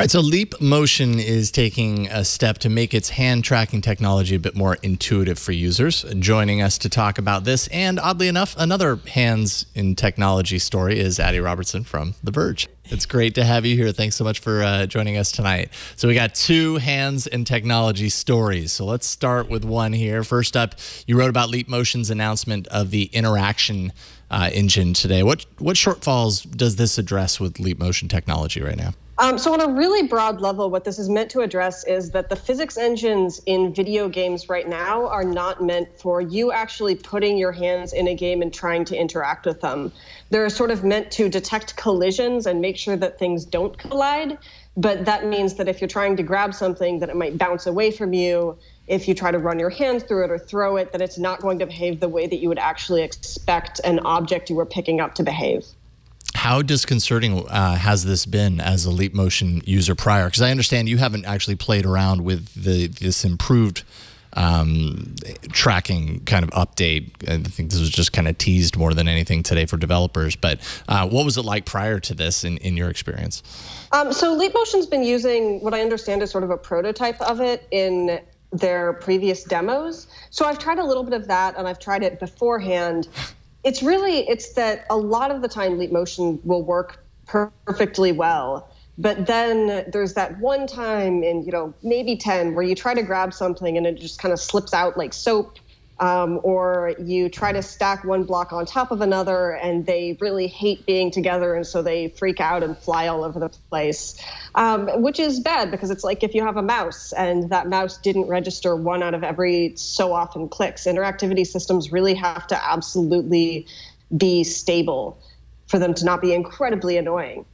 All right, so Leap Motion is taking a step to make its hand tracking technology a bit more intuitive for users. Joining us to talk about this, and oddly enough, another hands in technology story is Adi Robertson from The Verge. It's great to have you here. Thanks so much for uh, joining us tonight. So, we got two hands in technology stories. So, let's start with one here. First up, you wrote about Leap Motion's announcement of the interaction uh, engine today. What, what shortfalls does this address with Leap Motion technology right now? Um, so, on a really broad level, what this is meant to address is that the physics engines in video games right now are not meant for you actually putting your hands in a game and trying to interact with them. They're sort of meant to detect collisions and make sure that things don't collide. But that means that if you're trying to grab something, that it might bounce away from you. If you try to run your hands through it or throw it, that it's not going to behave the way that you would actually expect an object you were picking up to behave. How disconcerting uh, has this been as a Leap Motion user prior? Because I understand you haven't actually played around with the this improved um, tracking kind of update. I think this was just kind of teased more than anything today for developers. But uh, what was it like prior to this in, in your experience? Um, so Leap Motion's been using what I understand is sort of a prototype of it in their previous demos. So I've tried a little bit of that and I've tried it beforehand it's really it's that a lot of the time leap motion will work perfectly well but then there's that one time in you know maybe 10 where you try to grab something and it just kind of slips out like soap um, or you try to stack one block on top of another and they really hate being together and so they freak out and fly all over the place um, which is bad because it's like if you have a mouse and that mouse didn't register one out of every so often clicks interactivity systems really have to absolutely be stable for them to not be incredibly annoying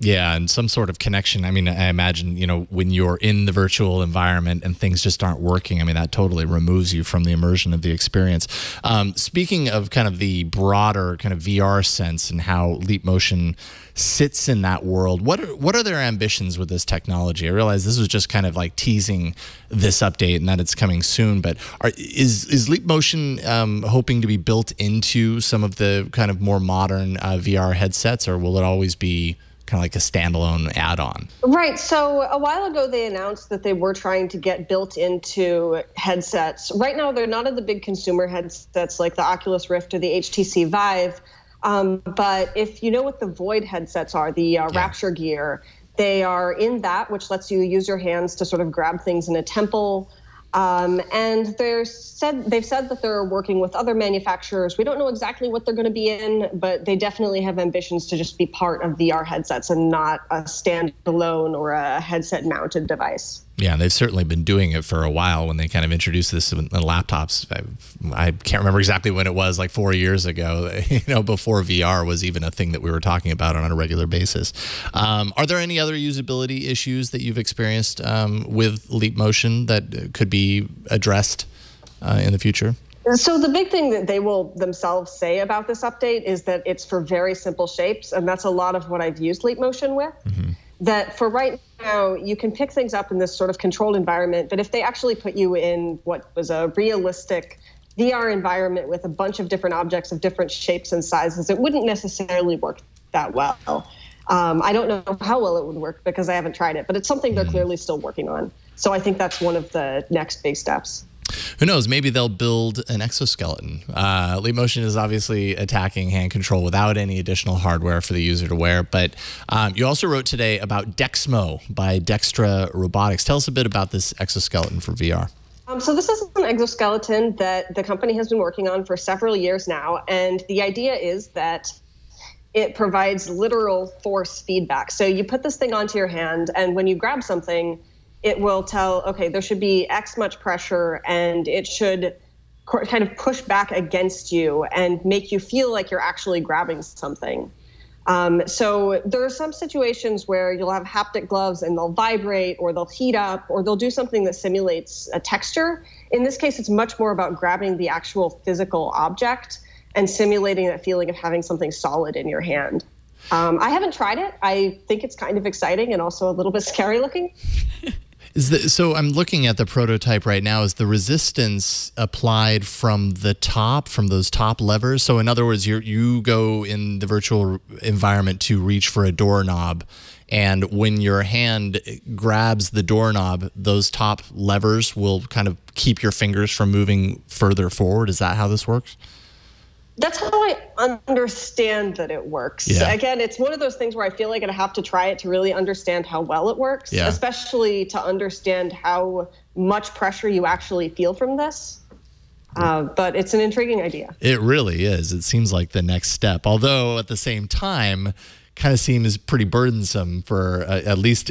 yeah, and some sort of connection. I mean, I imagine, you know, when you're in the virtual environment and things just aren't working, I mean, that totally removes you from the immersion of the experience. Um, speaking of kind of the broader kind of VR sense and how Leap Motion sits in that world, what are, what are their ambitions with this technology? I realize this was just kind of like teasing this update and that it's coming soon, but are, is, is Leap Motion um, hoping to be built into some of the kind of more modern uh, VR headsets, or will it always be kind of like a standalone add-on. Right. So a while ago they announced that they were trying to get built into headsets. Right now they're not in the big consumer headsets like the Oculus Rift or the HTC Vive. Um, but if you know what the Void headsets are, the uh, yeah. Rapture gear, they are in that, which lets you use your hands to sort of grab things in a temple um, and they're said they've said that they're working with other manufacturers. We don't know exactly what they're going to be in, but they definitely have ambitions to just be part of VR headsets and not a standalone or a headset mounted device. Yeah, they've certainly been doing it for a while when they kind of introduced this in laptops. I, I, can't remember exactly when it was, like four years ago, you know, before VR was even a thing that we were talking about on a regular basis. Um, are there any other usability issues that you've experienced um, with Leap Motion that could be addressed uh, in the future? So the big thing that they will themselves say about this update is that it's for very simple shapes, and that's a lot of what I've used Leap Motion with. Mm-hmm that for right now you can pick things up in this sort of controlled environment but if they actually put you in what was a realistic vr environment with a bunch of different objects of different shapes and sizes it wouldn't necessarily work that well. Um, i don't know how well it would work because i haven't tried it but it's something they're hmm. clearly still working on. So i think that's one of the next big steps who knows? Maybe they'll build an exoskeleton. Uh, Leap Motion is obviously attacking hand control without any additional hardware for the user to wear. But um, you also wrote today about Dexmo by Dexta Robotics. Tell us a bit about this exoskeleton for VR. Um, so this is an exoskeleton that the company has been working on for several years now, and the idea is that it provides literal force feedback. So you put this thing onto your hand, and when you grab something, it will tell, okay, there should be X much pressure and it should kind of push back against you and make you feel like you're actually grabbing something. Um, so there are some situations where you'll have haptic gloves and they'll vibrate or they'll heat up or they'll do something that simulates a texture. In this case, it's much more about grabbing the actual physical object and simulating that feeling of having something solid in your hand. Um, I haven't tried it. I think it's kind of exciting and also a little bit scary looking. Is the, so I'm looking at the prototype right now. Is the resistance applied from the top, from those top levers? So in other words, you you go in the virtual environment to reach for a doorknob, and when your hand grabs the doorknob, those top levers will kind of keep your fingers from moving further forward. Is that how this works? That's how I understand that it works. Yeah. Again, it's one of those things where I feel like I have to try it to really understand how well it works, yeah. especially to understand how much pressure you actually feel from this. Uh, but it's an intriguing idea. It really is. It seems like the next step. Although at the same time, kind of seems pretty burdensome for uh, at least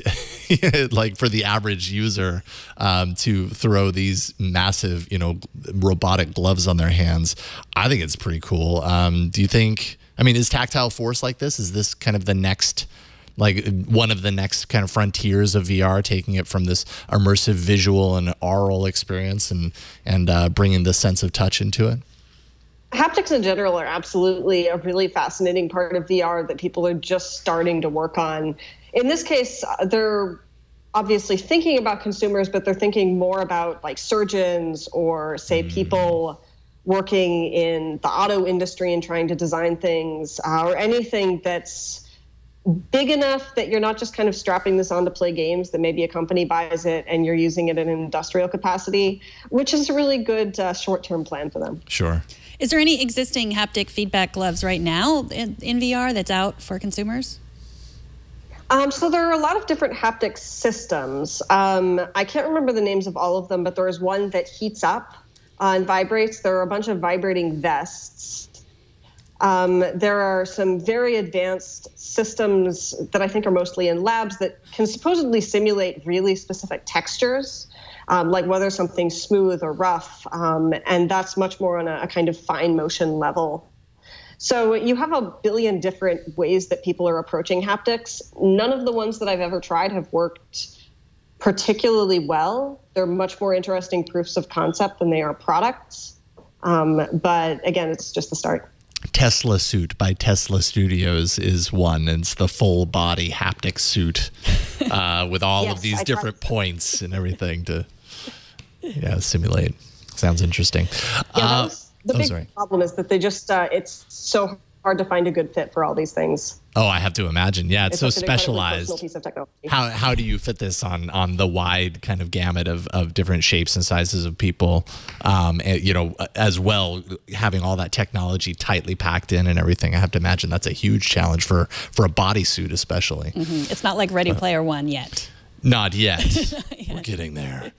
like for the average user um, to throw these massive, you know, robotic gloves on their hands. I think it's pretty cool. Um, do you think? I mean, is tactile force like this? Is this kind of the next? like one of the next kind of frontiers of VR, taking it from this immersive visual and aural experience and and uh, bringing the sense of touch into it haptics in general are absolutely a really fascinating part of VR that people are just starting to work on. In this case, they're obviously thinking about consumers, but they're thinking more about like surgeons or, say, mm. people working in the auto industry and trying to design things uh, or anything that's big enough that you're not just kind of strapping this on to play games that maybe a company buys it and you're using it in an industrial capacity which is a really good uh, short-term plan for them sure is there any existing haptic feedback gloves right now in, in VR that's out for consumers? Um, so there are a lot of different haptic systems. Um, I can't remember the names of all of them, but there is one that heats up uh, and vibrates. There are a bunch of vibrating vests. Um, there are some very advanced systems that I think are mostly in labs that can supposedly simulate really specific textures um, like whether something's smooth or rough. Um, and that's much more on a, a kind of fine motion level. So you have a billion different ways that people are approaching haptics. None of the ones that I've ever tried have worked particularly well. They're much more interesting proofs of concept than they are products. Um, but again, it's just the start. Teslasuit by Tesla Studios is one. It's the full body haptic suit uh, with all yes, of these I different points and everything to yeah, simulate. Sounds interesting. Yeah, uh, the oh, big sorry. problem is that they just uh, it's so hard to find a good fit for all these things. Oh, I have to imagine. Yeah, it's, it's so specialized. How how do you fit this on on the wide kind of gamut of, of different shapes and sizes of people? Um, and, you know, as well having all that technology tightly packed in and everything. I have to imagine that's a huge challenge for for a bodysuit, especially. Mm -hmm. It's not like Ready Player One yet. Not yet. We're getting there.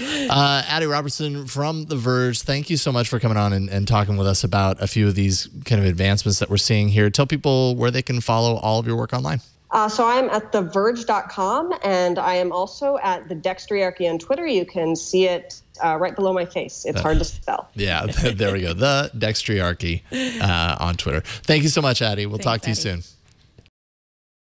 Uh, Adi Robertson from The Verge, thank you so much for coming on and, and, talking with us about a few of these kind of advancements that we're seeing here. Tell people where they can follow all of your work online. Uh, so I'm at theverge.com and I am also at the Dextriarchy on Twitter. You can see it uh, right below my face. It's hard to spell. Yeah, there we go. The Dextriarchy uh, on Twitter. Thank you so much, Addie. We'll Thanks, talk to you soon.